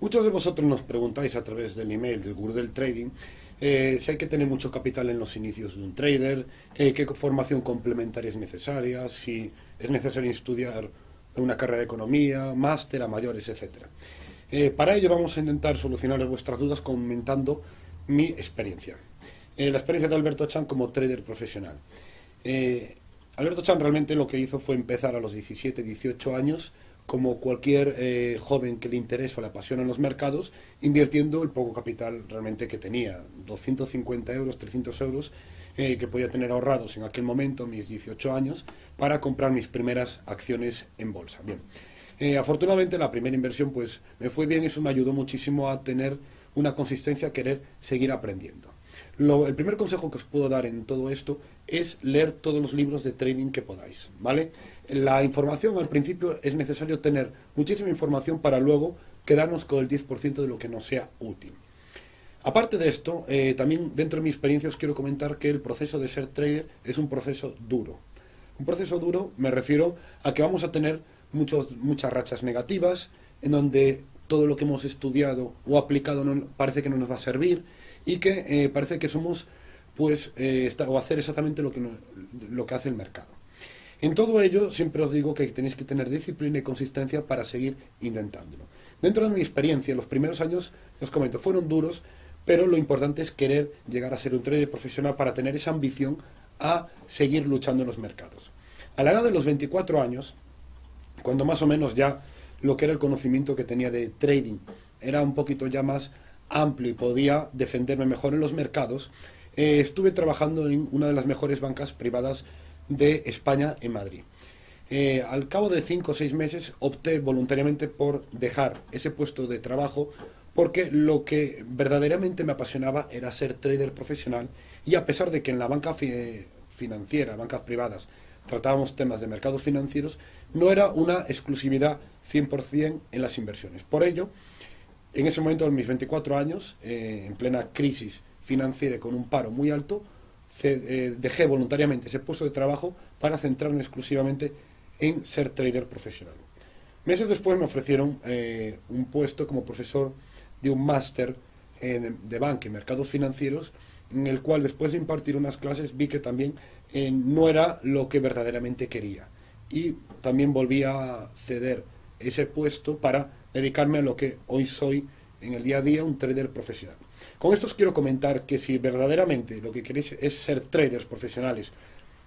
Muchos de vosotros nos preguntáis a través del email del Gurú del Trading eh, si hay que tener mucho capital en los inicios de un trader, eh, qué formación complementaria es necesaria, si es necesario estudiar una carrera de economía, máster a mayores, etc. Eh, para ello vamos a intentar solucionar vuestras dudas comentando mi experiencia. la experiencia de Alberto Chan como trader profesional. Alberto Chan realmente lo que hizo fue empezar a los 17, 18 años como cualquier eh, joven que le interesa o le apasiona los mercados, invirtiendo el poco capital realmente que tenía, 250 euros, 300 euros, eh, que podía tener ahorrados en aquel momento, mis 18 años, para comprar mis primeras acciones en bolsa. Bien, eh, afortunadamente la primera inversión pues me fue bien, eso me ayudó muchísimo a tener una consistencia, a querer seguir aprendiendo. El primer consejo que os puedo dar en todo esto es leer todos los libros de trading que podáis, ¿vale? la información al principio es necesario tener muchísima información para luego quedarnos con el 10% de lo que nos sea útil. Aparte de esto, eh, también dentro de mi experiencia os quiero comentar que el proceso de ser trader es un proceso duro. Un proceso duro me refiero a que vamos a tener muchos, muchas rachas negativas, en donde todo lo que hemos estudiado o aplicado no, parece que no nos va a servir y que eh, parece que somos, pues, eh, o hacer exactamente lo que, lo que hace el mercado. En todo ello, siempre os digo que tenéis que tener disciplina y consistencia para seguir intentándolo. Dentro de mi experiencia, los primeros años, os comento, fueron duros, pero lo importante es querer llegar a ser un trader profesional para tener esa ambición a seguir luchando en los mercados. A la edad de los 24 años, cuando más o menos ya lo que era el conocimiento que tenía de trading era un poquito ya más amplio y podía defenderme mejor en los mercados, eh, estuve trabajando en una de las mejores bancas privadas de España en Madrid. Eh, al cabo de cinco o seis meses opté voluntariamente por dejar ese puesto de trabajo porque lo que verdaderamente me apasionaba era ser trader profesional y a pesar de que en la banca financiera, bancas privadas, tratábamos temas de mercados financieros, no era una exclusividad 100% en las inversiones. Por ello, en ese momento, en mis 24 años, eh, en plena crisis financiera y con un paro muy alto, eh, dejé voluntariamente ese puesto de trabajo para centrarme exclusivamente en ser trader profesional. Meses después me ofrecieron eh, un puesto como profesor de un máster de banca y mercados financieros, en el cual después de impartir unas clases vi que también eh, no era lo que verdaderamente quería. Y también volví a ceder ese puesto para dedicarme a lo que hoy soy en el día a día, un trader profesional. Con esto os quiero comentar que si verdaderamente lo que queréis es ser traders profesionales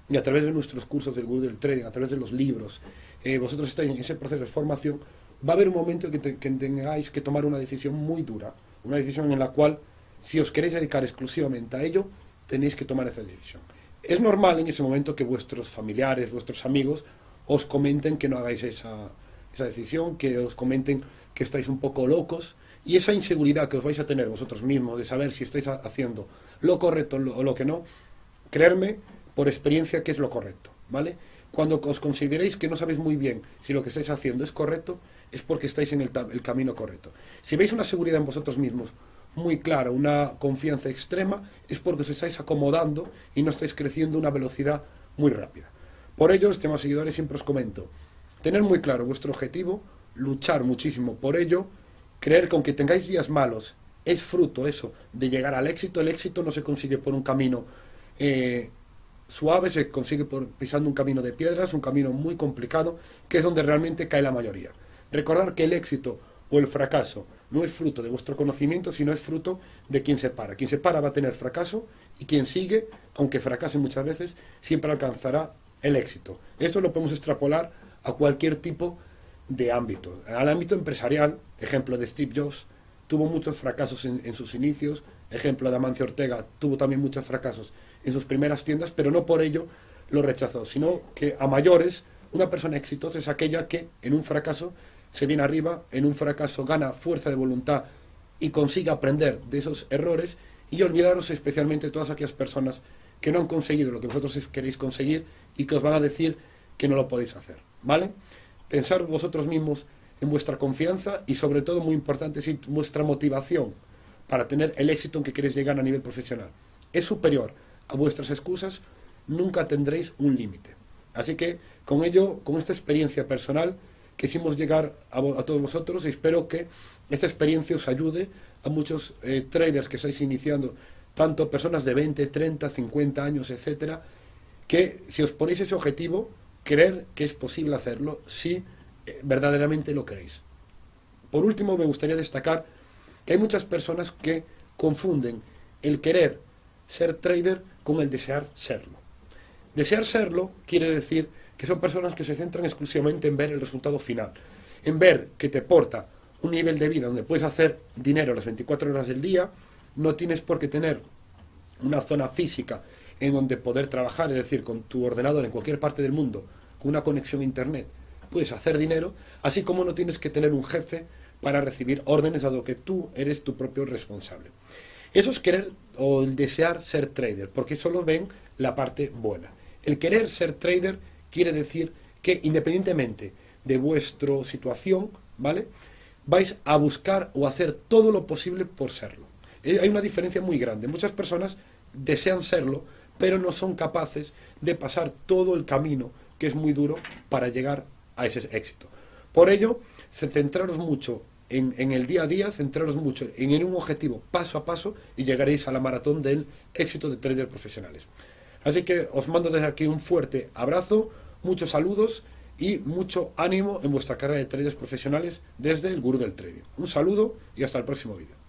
y a través de nuestros cursos del Google Trading, a través de los libros, eh, vosotros estáis en ese proceso de formación, va a haber un momento que, que tengáis que tomar una decisión muy dura, una decisión en la cual, si os queréis dedicar exclusivamente a ello, tenéis que tomar esa decisión. Es normal en ese momento que vuestros familiares, vuestros amigos, os comenten que no hagáis esa, esa decisión, que os comenten que estáis un poco locos, y esa inseguridad que os vais a tener vosotros mismos de saber si estáis haciendo lo correcto o lo que no, creerme por experiencia que es lo correcto, ¿vale? Cuando os consideréis que no sabéis muy bien si lo que estáis haciendo es correcto, es porque estáis en el, el camino correcto. Si veis una seguridad en vosotros mismos muy clara, una confianza extrema, es porque os estáis acomodando y no estáis creciendo a una velocidad muy rápida. Por ello, estimados seguidores, siempre os comento, tener muy claro vuestro objetivo, luchar muchísimo por ello, Creer que aunque tengáis días malos, es fruto eso de llegar al éxito. El éxito no se consigue por un camino eh, suave, se consigue pisando un camino de piedras, un camino muy complicado, que es donde realmente cae la mayoría. Recordar que el éxito o el fracaso no es fruto de vuestro conocimiento, sino es fruto de quien se para. Quien se para va a tener fracaso y quien sigue, aunque fracase muchas veces, siempre alcanzará el éxito. Esto lo podemos extrapolar a cualquier tipo de ámbito. Al ámbito empresarial, ejemplo de Steve Jobs, tuvo muchos fracasos en, sus inicios, ejemplo de Amancio Ortega, tuvo también muchos fracasos en sus primeras tiendas, pero no por ello lo rechazó, sino que a mayores, una persona exitosa es aquella que en un fracaso se viene arriba, en un fracaso gana fuerza de voluntad y consigue aprender de esos errores y olvidaros especialmente de todas aquellas personas que no han conseguido lo que vosotros queréis conseguir y que os van a decir que no lo podéis hacer, ¿vale? pensar vosotros mismos en vuestra confianza y sobre todo, muy importante, es vuestra motivación para tener el éxito en que queréis llegar a nivel profesional. Es superior a vuestras excusas, nunca tendréis un límite. Así que con ello, con esta experiencia personal, quisimos llegar a, todos vosotros y espero que esta experiencia os ayude a muchos eh, traders que estáis iniciando, tanto personas de 20, 30, 50 años, etcétera, que si os ponéis ese objetivo, creer que es posible hacerlo si eh, verdaderamente lo queréis. Por último, me gustaría destacar que hay muchas personas que confunden el querer ser trader con el desear serlo. Desear serlo quiere decir que son personas que se centran exclusivamente en ver el resultado final, en ver que te porta un nivel de vida donde puedes hacer dinero las 24 horas del día, no tienes por qué tener una zona física en donde poder trabajar, es decir, con tu ordenador en cualquier parte del mundo, con una conexión a Internet, puedes hacer dinero, así como no tienes que tener un jefe para recibir órdenes, dado que tú eres tu propio responsable. Eso es querer o el desear ser trader, porque solo ven la parte buena. El querer ser trader quiere decir que independientemente de vuestra situación, ¿vale? Vais a buscar o hacer todo lo posible por serlo. Eh, hay una diferencia muy grande. Muchas personas desean serlo, pero no son capaces de pasar todo el camino que es muy duro para llegar a ese éxito. Por ello, centraros mucho en, el día a día, centraros mucho en, un objetivo paso a paso y llegaréis a la maratón del éxito de traders profesionales. Así que os mando desde aquí un fuerte abrazo, muchos saludos y mucho ánimo en vuestra carrera de traders profesionales desde el Gurú del Trading. Un saludo y hasta el próximo vídeo.